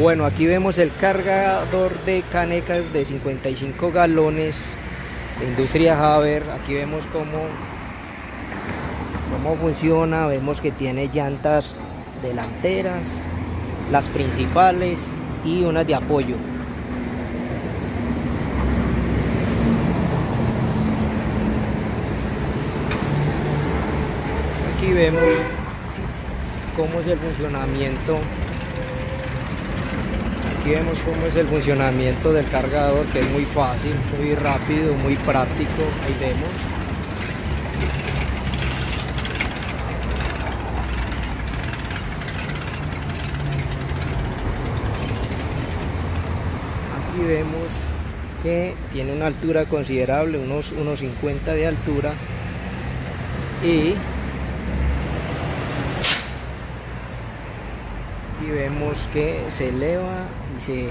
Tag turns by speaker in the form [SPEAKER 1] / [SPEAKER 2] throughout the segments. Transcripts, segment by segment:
[SPEAKER 1] Bueno, aquí vemos el cargador de canecas de 55 galones de Industria Haber. Aquí vemos cómo, cómo funciona. Vemos que tiene llantas delanteras, las principales y unas de apoyo. Aquí vemos cómo es el funcionamiento vemos cómo es el funcionamiento del cargador que es muy fácil muy rápido muy práctico. Ahí vemos. Aquí vemos que tiene una altura considerable unos 1.50 de altura. Y y vemos que se eleva y se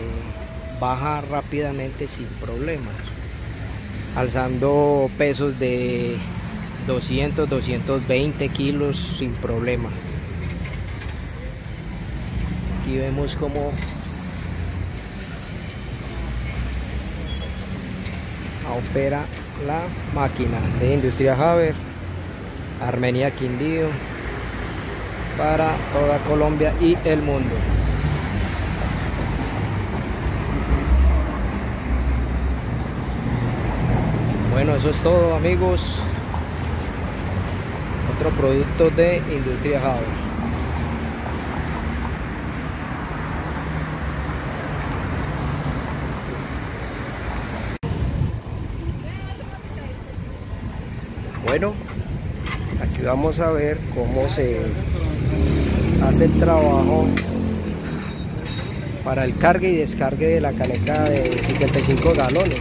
[SPEAKER 1] baja rápidamente sin problemas alzando pesos de 200 220 kilos sin problema. Aquí vemos como opera la máquina de Industria Haber Armenia Quindío para toda Colombia y el mundo. Bueno, eso es todo amigos. Otro producto de Industria House. Bueno, aquí vamos a ver cómo se hace el trabajo para el cargue y descargue de la caneca de 55 galones.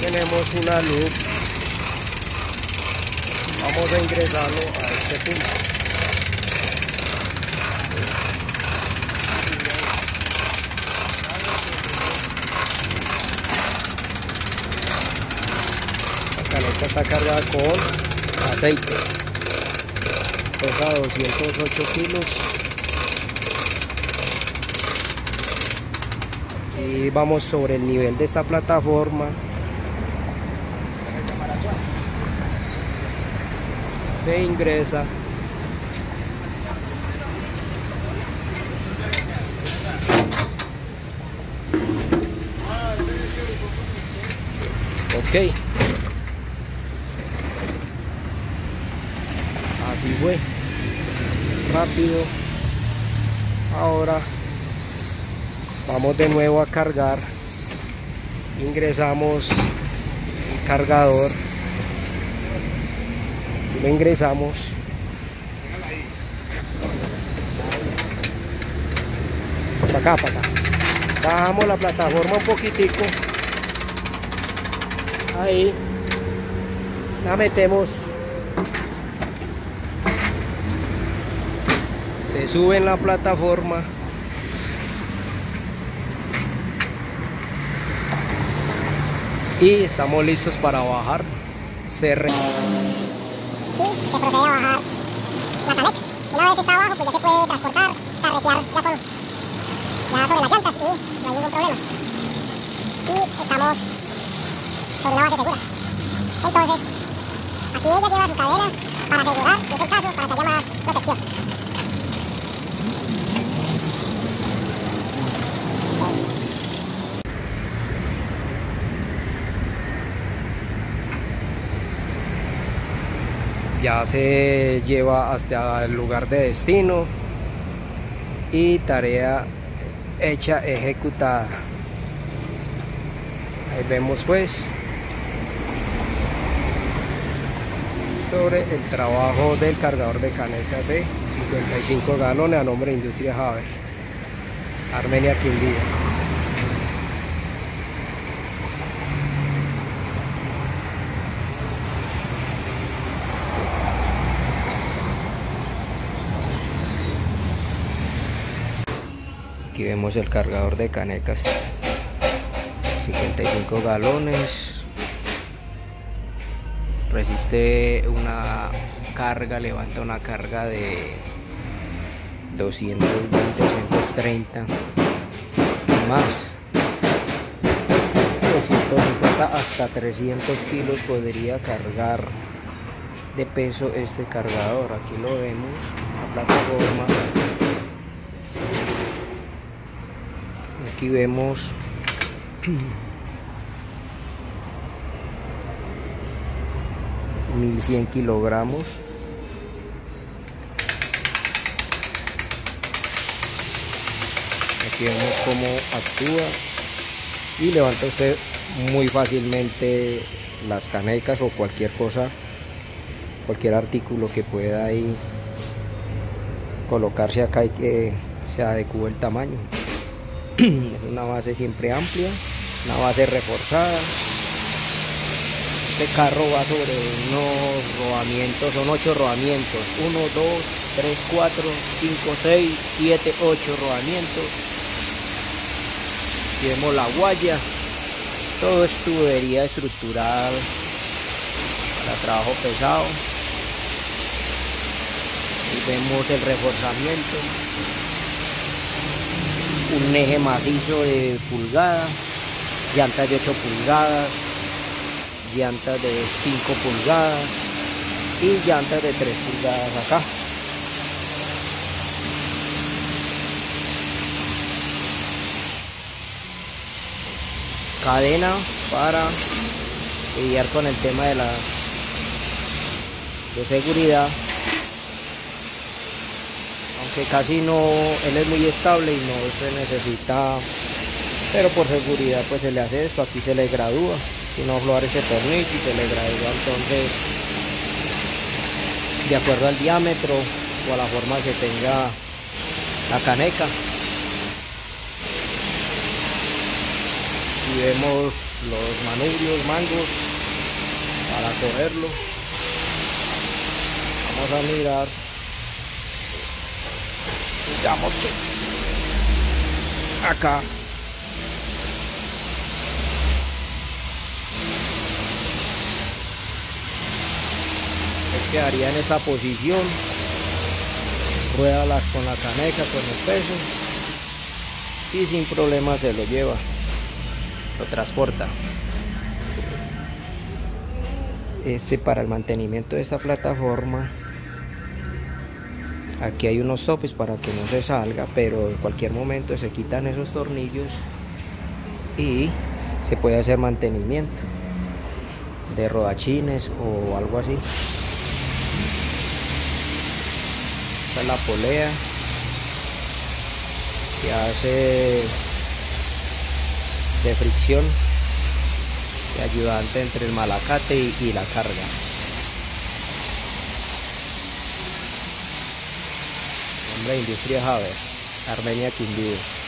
[SPEAKER 1] Tenemos una luz. Vamos a ingresarlo a este punto. La caneca está cargada con aceite. Pesa 208 kilos. Y vamos sobre el nivel de esta plataforma. Se ingresa. Ok así fue. Rápido. Ahora vamos de nuevo a cargar. Ingresamos el cargador. Lo ingresamos. Para acá para acá. Bajamos la plataforma un poquitico. Ahí. La metemos sube en la plataforma. Y estamos listos para bajar. Se re...
[SPEAKER 2] Sí, se procede a bajar. La caneca una vez está abajo pues ya se puede transportar, carretear ya con ya sobre las llantas y no hay ningún problema. Y estamos sobre una base segura. Entonces aquí ella lleva su cadena para asegurar, si es el caso, para que haya más protección
[SPEAKER 1] ya se lleva hasta el lugar de destino y tarea hecha ejecutada. Ahí vemos pues sobre el trabajo del cargador de canecas de 55 galones a nombre de Industria Haber Armenia Quindío aquí vemos el cargador de canecas. 55 galones. Resiste una carga levanta una carga de 220, 230 más. 250 hasta 300 kilos podría cargar de peso este cargador. Aquí lo vemos la plataforma aquí vemos 1100 kilogramos. Aquí vemos cómo actúa y levanta usted muy fácilmente las canecas o cualquier cosa cualquier artículo que pueda ahí colocarse acá y que se adecue el tamaño es una base siempre amplia una base reforzada este carro va sobre unos rodamientos, son 8 rodamientos. 1, 2, 3, 4, 5, 6, 7, 8 rodamientos. Vemos la guaya. Todo es tubería estructural para trabajo pesado. Y vemos el reforzamiento. Un eje macizo de pulgadas, llantas de 8 pulgadas, llantas de 5 pulgadas y llantas de 3 pulgadas acá. Cadena para lidiar con el tema de la de seguridad aunque casi no él es muy estable y no se necesita pero por seguridad pues se le hace esto aquí se le gradúa. Si no aflojar ese tornillo y se le gradúa entonces de acuerdo al diámetro o a la forma que tenga la caneca. Y vemos los manubrios, mangos para cogerlo vamos a mirar digamos que acá quedaría en esa posición. Rueda con la caneca con el peso y sin problema se lo lleva. Lo transporta. Este para el mantenimiento de esta plataforma aquí hay unos topes para que no se salga pero en cualquier momento se quitan esos tornillos y se puede hacer mantenimiento de rodachines o algo así. Esta es la polea que hace de fricción de ayudante entre el malacate y, la carga Hombre, Industria Haber Armenia Quindío